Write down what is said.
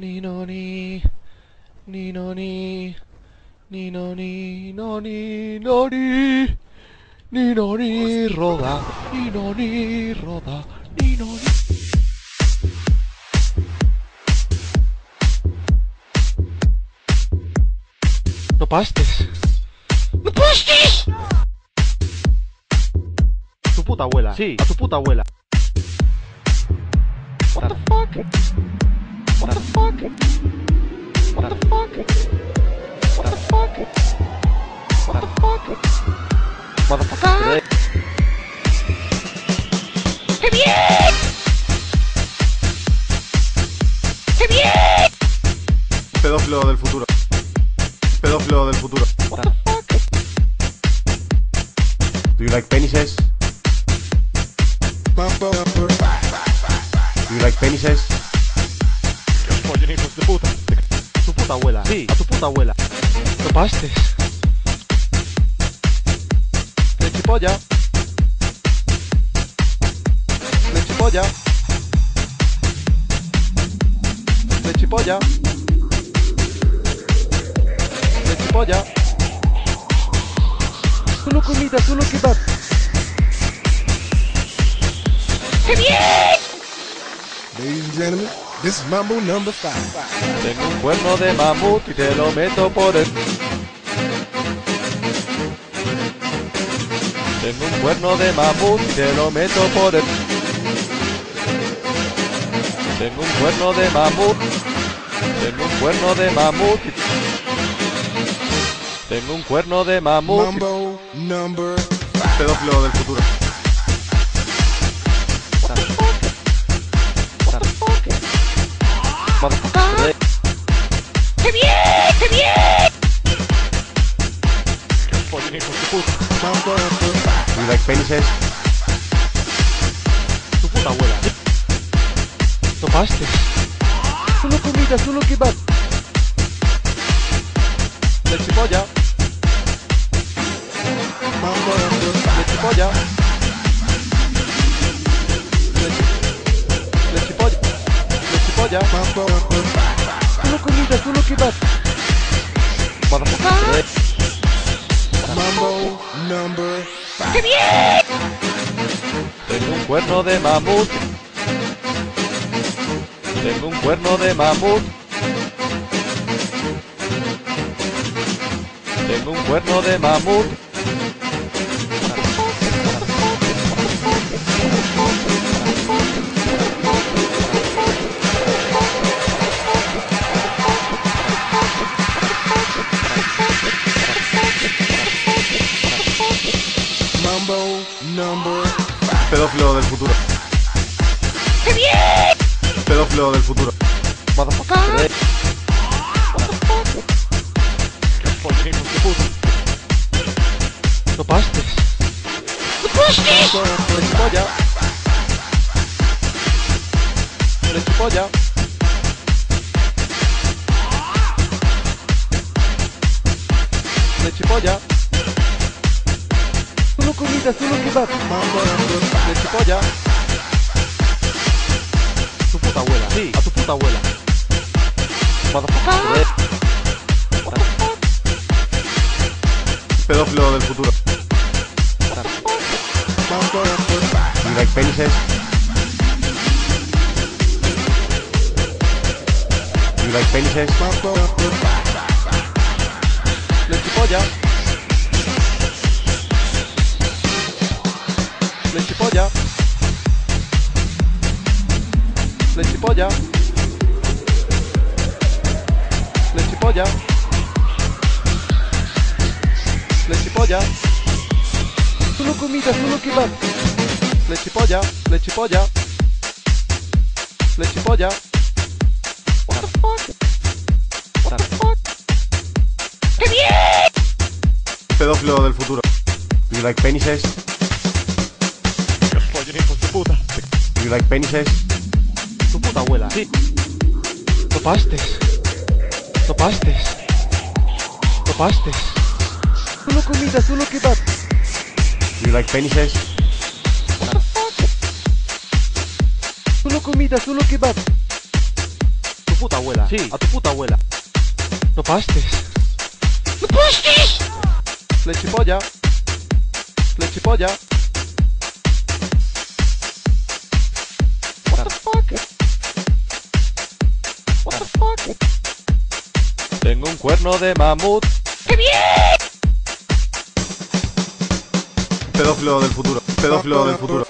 Ni no ni. Ni no ni. Ni no ni. No ni. No ni. Ni no ni. Roda. Ni no ni. Roda. Ni no ni. No pastes. ¡No pastes! Tu puta abuela. Sí. A tu puta abuela. What the fuck? What the fuck? What the fuck? What the fuck? What the fuck? Motherfucker. ¡Qué bien! ¡Qué bien! Pedófilo del futuro. Pedófilo del futuro. What the fuck? Do you like penises? Do you like penises? Follen hijos de puta. Tu puta abuela. Sí. A tu puta abuela. No pastes. Leche polla. Leche polla. Leche polla. Leche polla. Solo comida, solo kebab. ¡Qué bien! Ladies and gentlemen, this is Mambo number five. Tengo un cuerno de mamut y te lo meto por el... Tengo un cuerno de mamut y te lo meto por el... Tengo un cuerno de mamut. Tengo un cuerno de mamut. y- Tengo un cuerno de mamut. Mambo number Pedófilo del futuro. You like penises? Tu puta abuela. No pastes. Solo comida, solo kebab. Leche polla, Mambo number five. leche polla. Leche, leche polla, leche polla. Mambo number five. Solo comida, solo kebab. Motherfucker. Mambo number five. ¡Qué bien! Tengo un cuerno de mamut. Tengo un cuerno de mamut. Tengo un cuerno de mamut. Pedófilo del futuro. ¡Qué bien! Pedófilo del futuro. Motherfucker. No pastes. ¡No pastes! Polla. Leche polla. Leche polla. Solo comida, solo kebab. Five. Leche polla. Tu puta abuela. Sí. A tu puta abuela. Pedófilo del futuro. Mambo number five. Do you like penises? Leche polla. Leche polla. Solo comida, solo kebab. Leche polla, leche polla. Leche polla. What the fuck? What the fuck? ¡Qué bien! Pedófilo del futuro. Do you like penises? Like penises? Tu puta abuela. Sí. No pastes. No pastes. No pastes. Solo comida, solo kebab. You like penises? What the fuck? Solo comida, solo kebab. puta abuela. Sí. A tu puta abuela. No pastes. Flechipolla. Flechipolla. Cuerno de mamut. Pedófilo del futuro. Pedófilo del futuro.